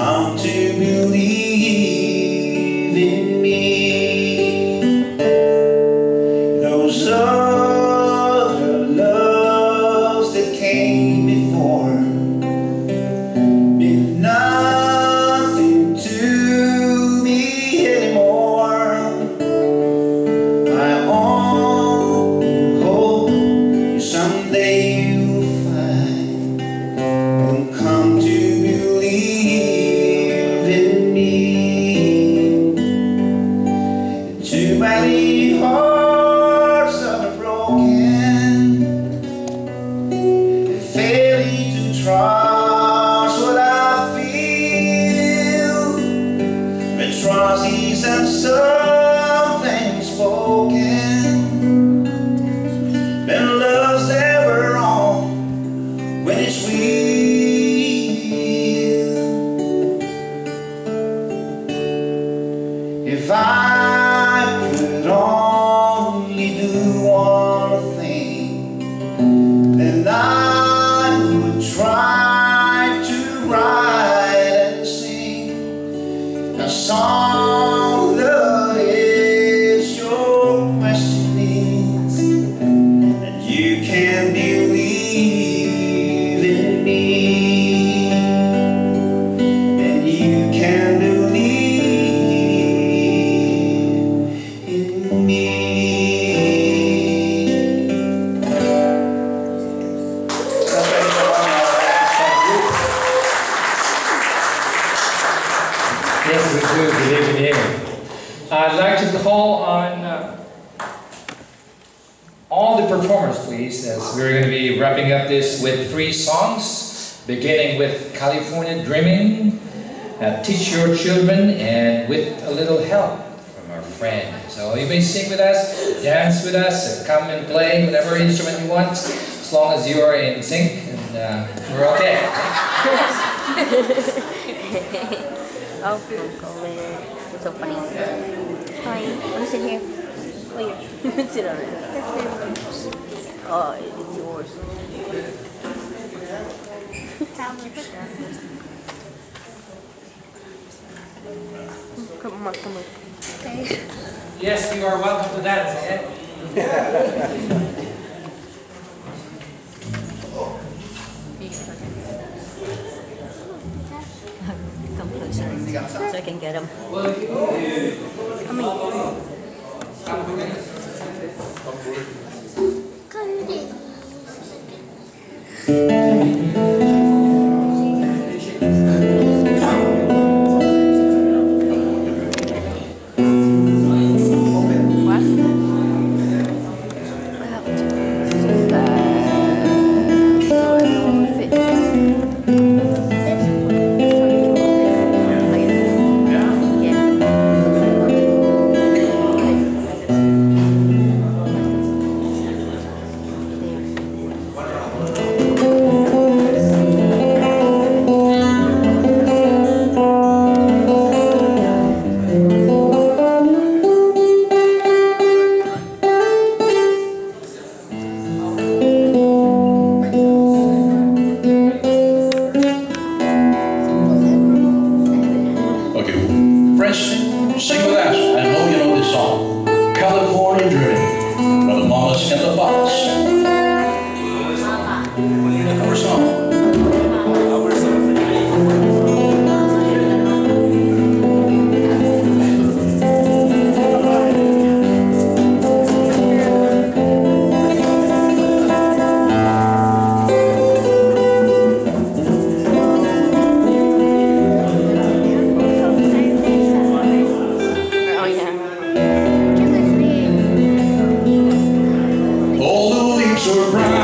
come wrapping up this with three songs, beginning with California Dreaming, uh, Teach Your Children, and with a little help from our friend. So you may sing with us, dance with us, or come and play whatever instrument you want, as long as you are in sync, and uh, we're okay. Oh, Uncle Leonard. It's so funny. Hi, want to sit here? Oh, here. sit on it. Oh, it's yours. Come on, come on. Okay. Yes, you are welcome to dance, eh? Come closer so I can get him. Come here. surprise.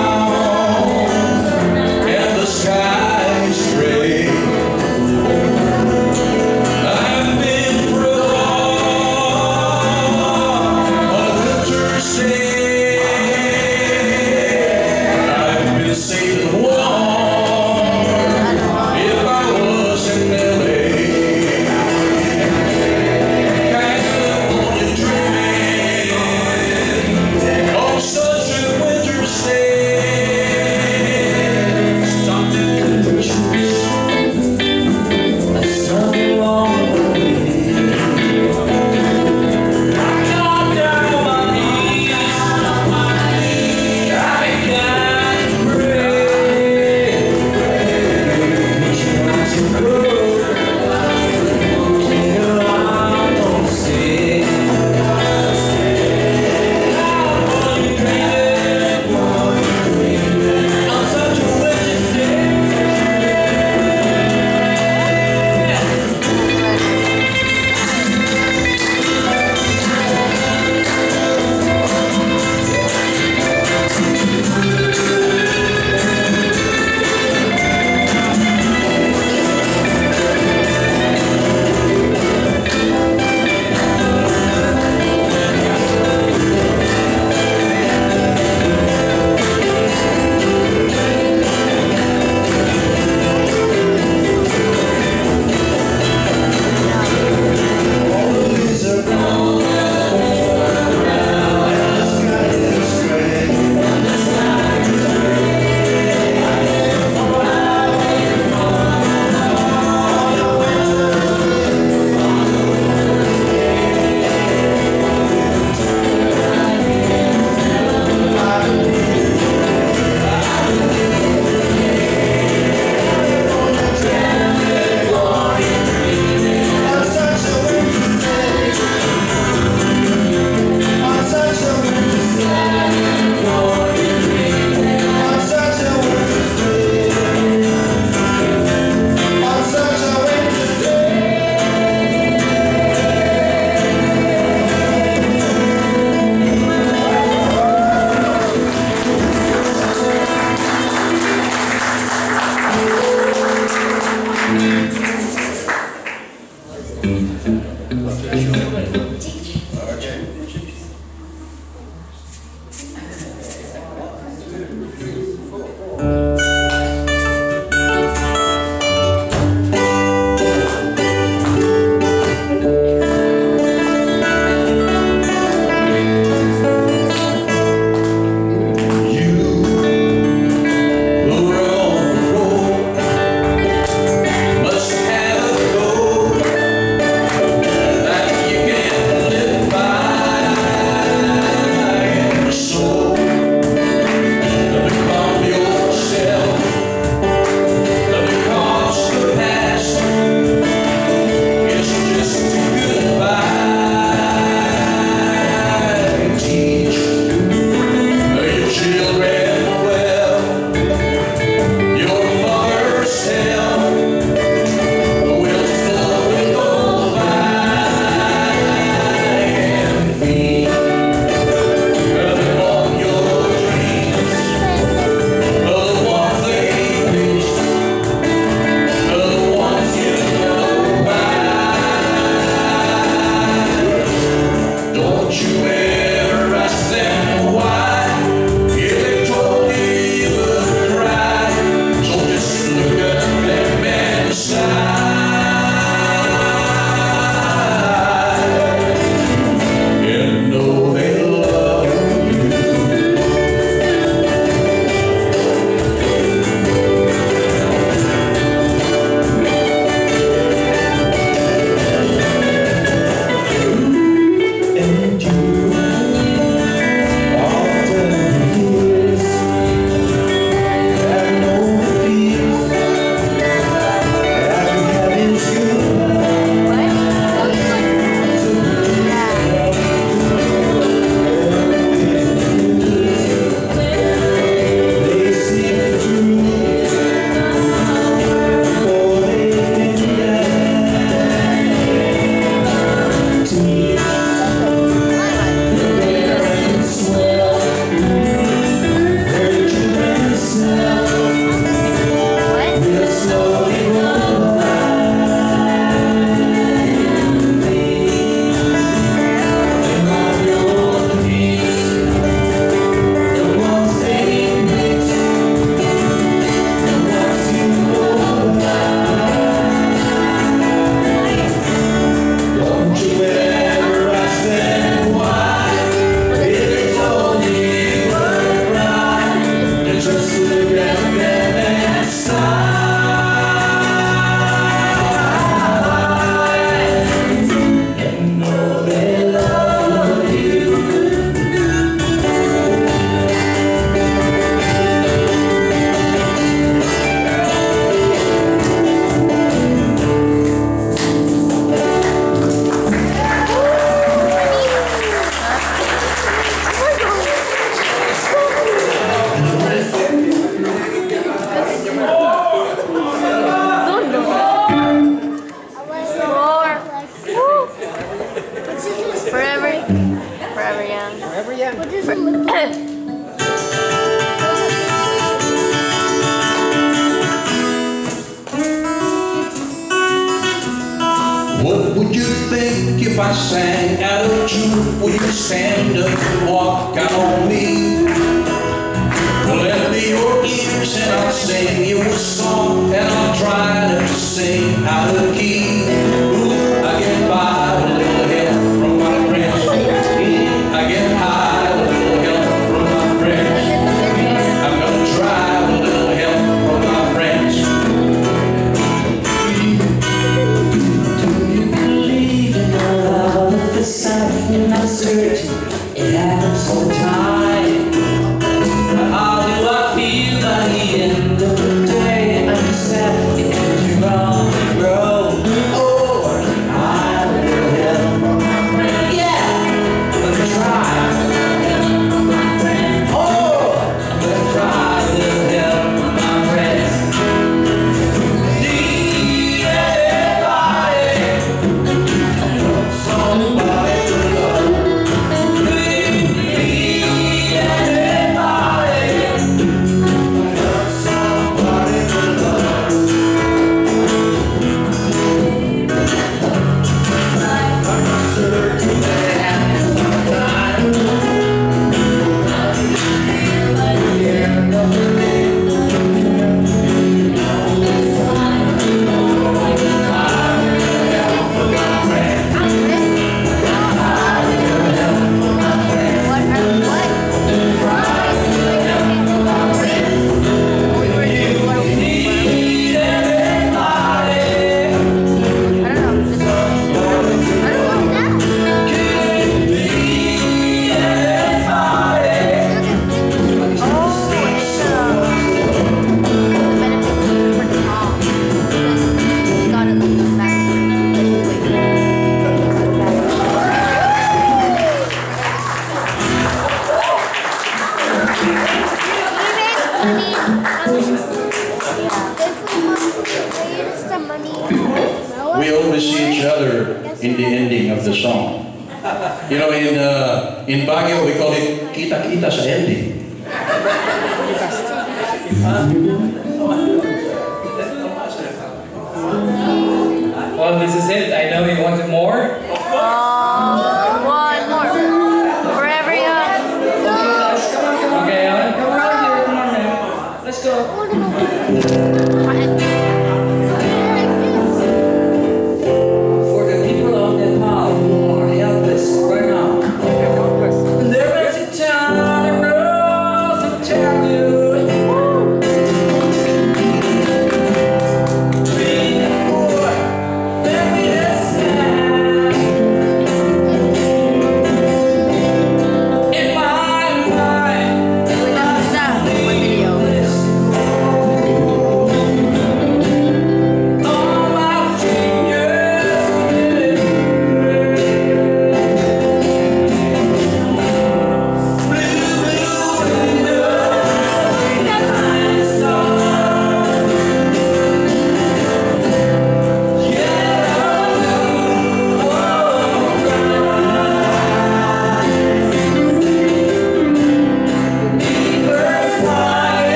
Sing